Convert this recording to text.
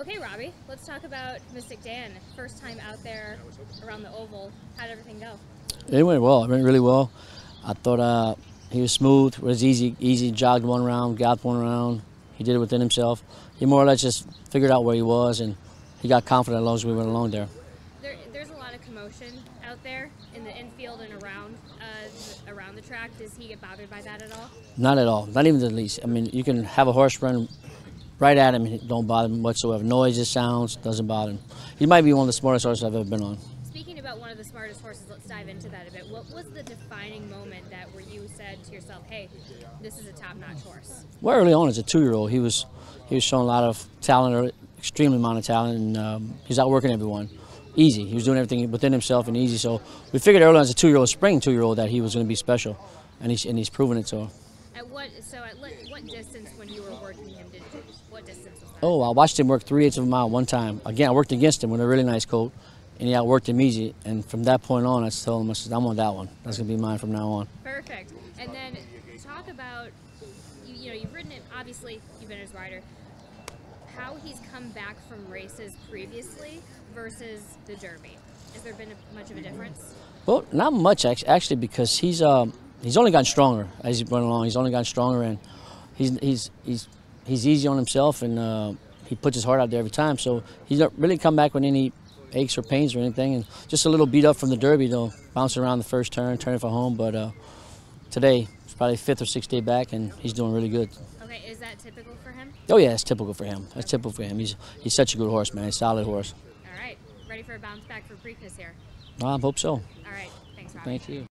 Okay, Robby, let's talk about Mystik Dan. First time out there around the oval. How did everything go? It went well. It went really well. I thought uh, he was smooth. It was easy. Easy. Jogged one round. Got one round. He did it within himself. He more or less just figured out where he was, and he got confident as long as we went along there. There, there's a lot of commotion out there in the infield and around uh, around the track. Does he get bothered by that at all? Not at all. Not even the least. I mean, you can have a horse run right at him, it don't bother him whatsoever. Noises, sounds, doesn't bother him. He might be one of the smartest horses I've ever been on. Speaking about one of the smartest horses, let's dive into that a bit. What was the defining moment that where you said to yourself, "Hey, this is a top-notch horse"? Well, early on as a two-year-old, he was he was showing a lot of talent, or extremely amount of talent, and um, he's outworking everyone. Easy. He was doing everything within himself and easy. So we figured early on as a two-year-old, spring two-year-old, that he was going to be special, and he's and he's proven it. to. So. At what so at what, what distance when you were working him did what distance was that? Oh, I watched him work three eighths of a mile one time. Again, I worked against him with a really nice coat, and he outworked him easy. And from that point on, I told him, I said, I'm on that one. That's going to be mine from now on. Perfect. And then talk about you, you know you've ridden it. Obviously, you've been his rider. How he's come back from races previously versus the Derby. Has there been a, much of a difference? Well, not much actually, because he's um, he's only gotten stronger as he's run along. He's only gotten stronger, and he's he's he's he's easy on himself, and uh, he puts his heart out there every time. So he's not really come back with any aches or pains or anything, and just a little beat up from the Derby though, bouncing around the first turn, turning for home. But uh, today it's probably fifth or sixth day back, and he's doing really good. Okay, is that typical for him? Oh yeah, it's typical for him. That's typical for him. He's he's such a good horse, man. He's a solid horse. All right, ready for a bounce back for Preakness here. I hope so. All right, thanks, Robby. Thank you.